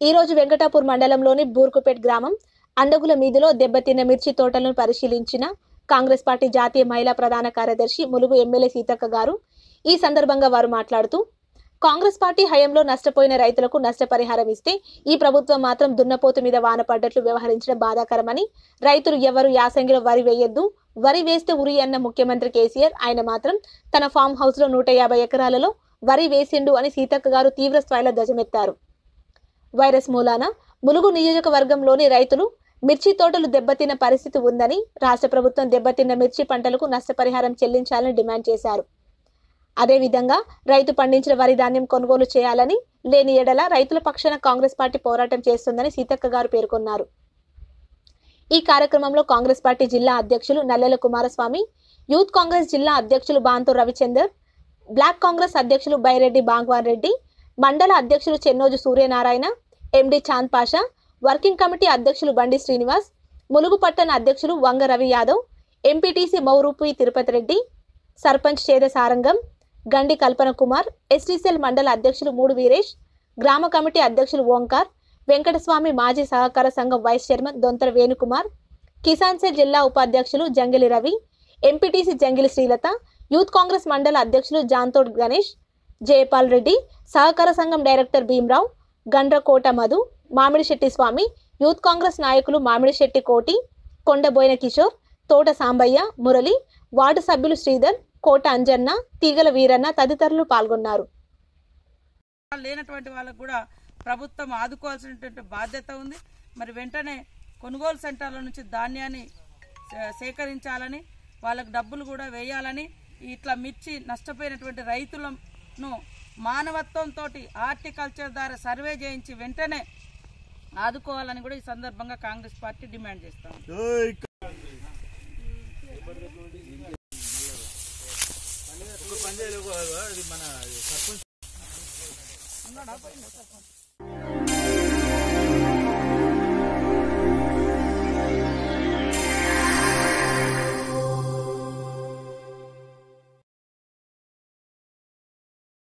ఈ రోజు వెంకటాపూర్ మండలంలోని బూర్కుపేట్ గ్రామం అండగుల మీదిలో దెబ్బతిన్న మిర్చి తోటలను పరిశీలించిన కాంగ్రెస్ పార్టీ జాతీయ మహిళా ప్రధాన కార్యదర్శి ములుగు ఎమ్మెల్యే సీతక్క గారు ఈ సందర్భంగా వారు మాట్లాడుతూ కాంగ్రెస్ పార్టీ హయాంలో నష్టపోయిన రైతులకు నష్టపరిహారం ఇస్తే ఈ ప్రభుత్వం మాత్రం దున్నపోతు మీద వాన పడ్డట్లు వ్యవహరించడం బాధాకరమని రైతులు ఎవరు యాసంగిలో వరి వేయొద్దు వరి వేస్తే ఉరి అన్న ముఖ్యమంత్రి కేసీఆర్ ఆయన మాత్రం తన ఫామ్ హౌస్లో నూట యాభై ఎకరాలలో వరి వేసిండు అని సీతక్క గారు తీవ్ర స్థాయిలో ధ్వజమెత్తారు. వైరస్ మూలాన ములుగు నియోజకవర్గంలోని రైతులు మిర్చి తోటలు దెబ్బతిన్న పరిస్థితి ఉందని రాష్ట్ర ప్రభుత్వం దెబ్బతిన్న మిర్చి పంటలకు నష్టపరిహారం చెల్లించాలని డిమాండ్ చేశారు. అదేవిధంగా రైతు పండించిన వరి ధాన్యం కొనుగోలు చేయాలని లేని ఎడల రైతుల పక్షాన కాంగ్రెస్ పార్టీ పోరాటం చేస్తుందని సీతక్క గారు పేర్కొన్నారు. ఈ కార్యక్రమంలో కాంగ్రెస్ పార్టీ జిల్లా అధ్యక్షులు నల్లెల కుమారస్వామి యూత్ కాంగ్రెస్ జిల్లా అధ్యక్షులు బాంతు రవిచందర్ బ్లాక్ కాంగ్రెస్ అధ్యక్షులు బైరెడ్డి బాంగ్వాన్ రెడ్డి మండల అధ్యక్షులు Chennoju Suryanarayana MD Chand Pasha working committee అధ్యక్షులు బండి శ్రీనివాస్ ములుగు పట్టణ అధ్యక్షులు వంగ రవి యాదవ్ ఎంపీటీసీ మౌరూపి తిరుపతి రెడ్డి సర్పంచ్ చేద సారంగం గండి కల్పన కుమార్ ఎస్టీసీఎల్ మండల అధ్యక్షులు మూడు వీరేష్ గ్రామ కమిటీ అధ్యక్షులు ఓంకార్ వెంకటస్వామి మాజీ సహకార సంఘం vice chairman Dontara Venukumar Kisan cell జిల్లా ఉపాధ్యక్షులు జంగిలి రవి ఎంపీటీసీ జంగిలి శ్రీలత యూత్ కాంగ్రెస్ మండల అధ్యక్షులు జాంతోడ్ గణేష్ జయపాల్ రెడ్డి సహకార సంఘం డైరెక్టర్ భీమరావు గండ్రకోట మధు మామిడిశెట్టి స్వామి యూత్ కాంగ్రెస్ నాయకులు మామిడిశెట్టి కోటి కొండబోయిన కిషోర్ తోట సాంబయ్య మురళి వార్డు సభ్యులు శ్రీధర్ కోట అంజన్న తీగల వీరన్న తదితరులు పాల్గొన్నారు. లేనటువంటి వాళ్ళకు కూడా ప్రభుత్వం ఆదుకోవాల్సినటువంటి బాధ్యత ఉంది. మరి వెంటనే కొనుగోలు సెంటర్ల నుంచి ధాన్యాన్ని సేకరించాలని వాళ్ళకు డబ్బులు కూడా వేయాలని ఇట్లా మిర్చి నష్టపోయినటువంటి రైతులను మానవత్వంతో హార్టికల్చర్ ద్వారా సర్వే చేయించి వెంటనే ఆదుకోవాలని కూడా ఈ సందర్భంగా కాంగ్రెస్ పార్టీ డిమాండ్ చేస్తాం మన